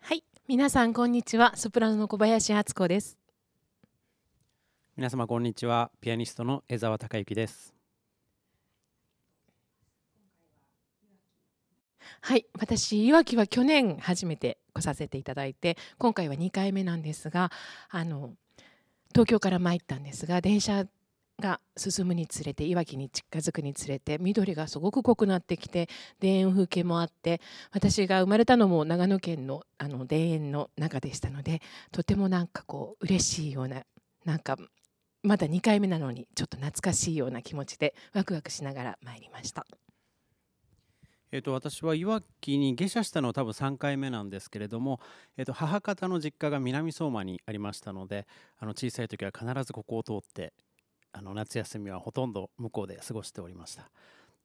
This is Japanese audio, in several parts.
はい、皆さんこんにちは。ソプラノの小林敦子です。皆様こんにちはピアニストの江澤孝之ですはい、私いわきは去年初めて来させていただいて、今回は2回目なんですが、あの東京から参ったんですが、電車が進むにつれていわきに近づくにつれて緑がすごく濃くなってきて田園風景もあって私が生まれたのも長野県のあの田園の中でしたのでとてもなんかこう嬉しいようななんかまだ2回目なのにちょっと懐かしいような気持ちでワクワクしながら参りました。えっと私はいわきに下車したのは多分3回目なんですけれども、えっと母方の実家が南相馬にありましたのであの小さい時は必ずここを通ってあの夏休みはほとんど向こうで過ごしておりました。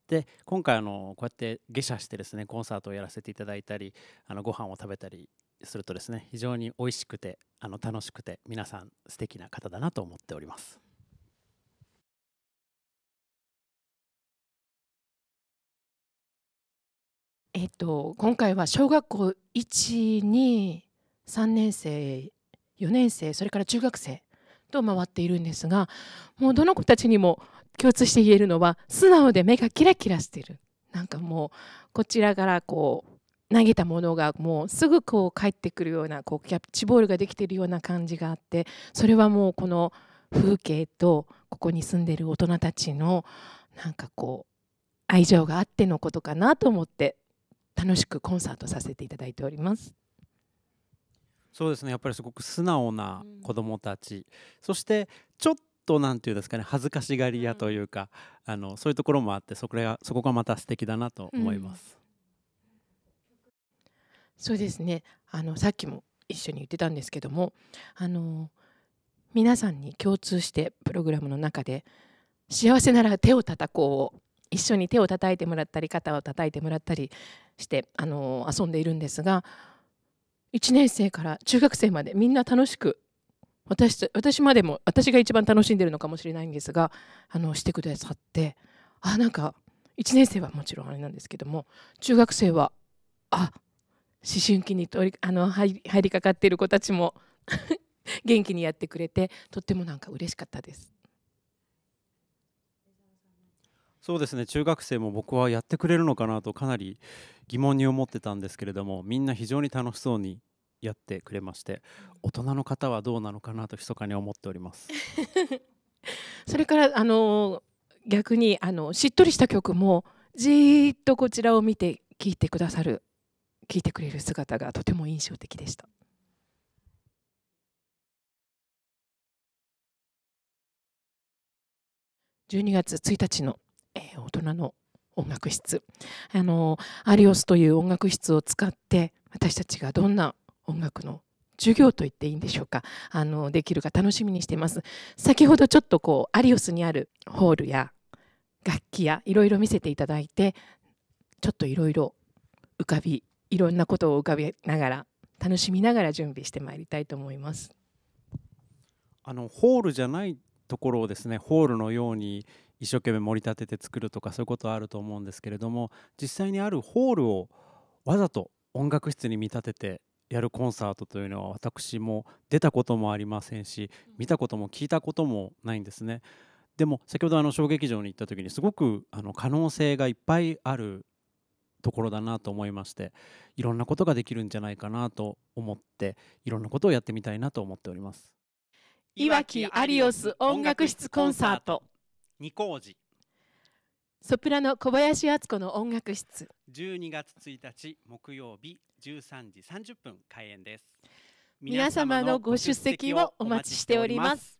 で今回あのこうやって下車してですねコンサートをやらせていただいたりあのご飯を食べたりするとですね非常に美味しくてあの楽しくて皆さん素敵な方だなと思っております。えっと、今回は小学校1、2、3年生、4年生、それから中学生と回っているんですが、もうどの子たちにも共通して言えるのは、素直で目がキラキラしてる。なんかもう、こちらからこう、投げたものがもうすぐこう返ってくるような、こうキャッチボールができているような感じがあって、それはもうこの風景と、ここに住んでる大人たちの、なんかこう、愛情があってのことかなと思って楽しくコンサートさせていただいております。そうですね。やっぱりすごく素直な子どもたち、そしてちょっとなんていうんですかね。恥ずかしがり屋というか、あのそういうところもあってそこがそこがまた素敵だなと思います。そうですね。あのさっきも一緒に言ってたんですけども、あの皆さんに共通してプログラムの中で幸せなら手を叩こうを一緒に手を叩いてもらったり肩を叩いてもらったりしてあの遊んでいるんですが1年生から中学生までみんな楽しく私私までも私が一番楽しんでるのかもしれないんですがあのしてくださってあなんか1年生はもちろんあれなんですけども中学生はあ思春期に取りあの入り入りかかっている子たちも 元気にやってくれてとってもなんか嬉しかったです。そうですね中学生も僕はやってくれるのかなとかなり疑問に思ってたんですけれどもみんな非常に楽しそうにやってくれまして大人の方はどうなのかなと密かに思っております。それからあの逆にあのしっとりした曲もじーっとこちらを見て聴いてくださる聴いてくれる姿がとても印象的でした。12月1日の、ー大人の音楽室。あのアリオスという音楽室を使って私たちがどんな音楽の授業と言っていいんでしょうか。あのできるか楽しみにしてます。先ほどちょっとこうアリオスにあるホールや楽器やいろいろ見せていただいてちょっといろいろ浮かびいろんなことを浮かびながら楽しみながら準備してまいりたいと思います。あのホールじゃないところをですねホールのように一生懸命盛り立てて作るとかそういうことはあると思うんですけれども実際にあるホールをわざと音楽室に見立ててやるコンサートというのは私も出たこともありませんし見たことも聞いたこともないんですね。でも先ほどあの小劇場に行った時にすごくあの可能性がいっぱいあるところだなと思いましていろんなことができるんじゃないかなと思っていろんなことをやってみたいなと思っております。いわきアリオス音楽室コンサート二工事。ソプラノ小林敦子の音楽室。12月1日木曜日13時30分開演です。皆様のご出席をお待ちしております